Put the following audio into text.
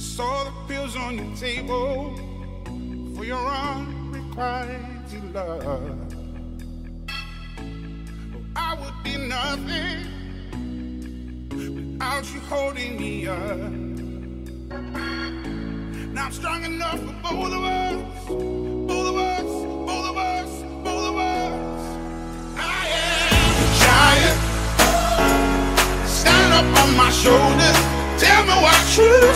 saw the pills on your table for your unrequited love. Oh, I would be nothing without you holding me up. Now I'm strong enough for both of us, both of us, both of us, both of us. I am a giant. Stand up on my shoulders. Tell me what you